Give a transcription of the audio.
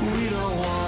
We don't want